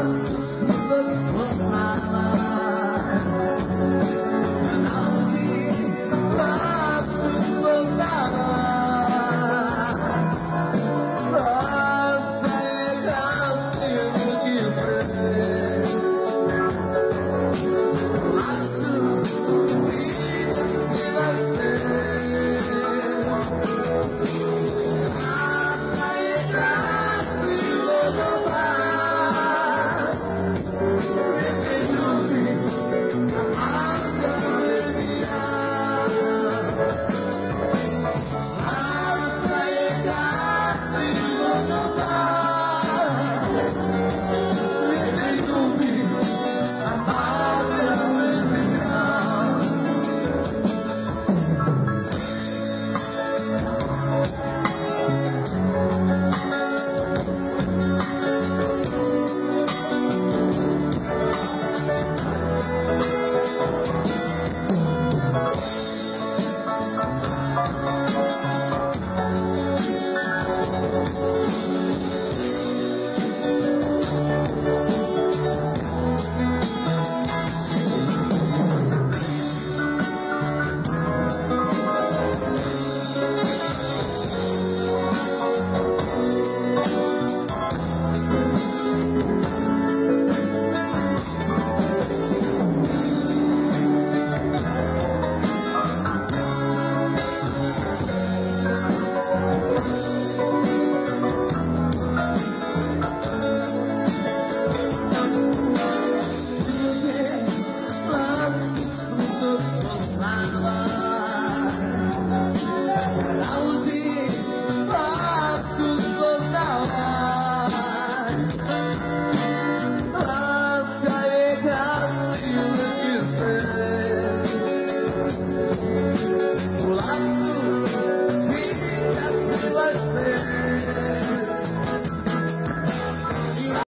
Yes.